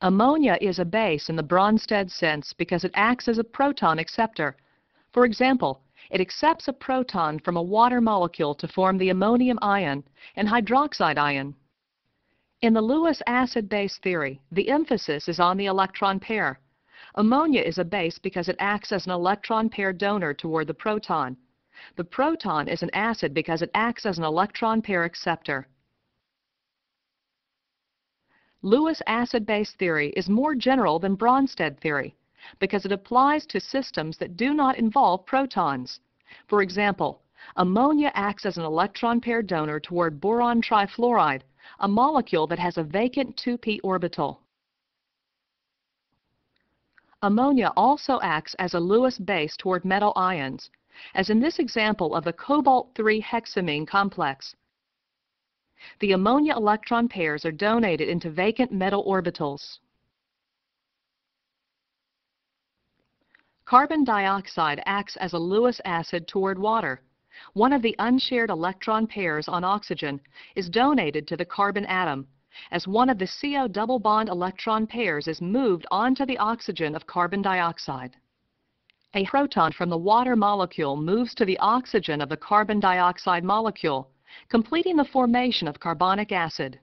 Ammonia is a base in the Bronsted sense because it acts as a proton acceptor. For example, it accepts a proton from a water molecule to form the ammonium ion and hydroxide ion. In the Lewis acid-base theory, the emphasis is on the electron pair. Ammonia is a base because it acts as an electron pair donor toward the proton. The proton is an acid because it acts as an electron pair acceptor. Lewis acid-base theory is more general than Bronsted theory because it applies to systems that do not involve protons. For example, ammonia acts as an electron pair donor toward boron trifluoride, a molecule that has a vacant 2p orbital. Ammonia also acts as a Lewis base toward metal ions, as in this example of the cobalt-3 hexamine complex. The ammonia electron pairs are donated into vacant metal orbitals. Carbon dioxide acts as a Lewis acid toward water. One of the unshared electron pairs on oxygen is donated to the carbon atom, as one of the CO double bond electron pairs is moved onto the oxygen of carbon dioxide. A proton from the water molecule moves to the oxygen of the carbon dioxide molecule, completing the formation of carbonic acid.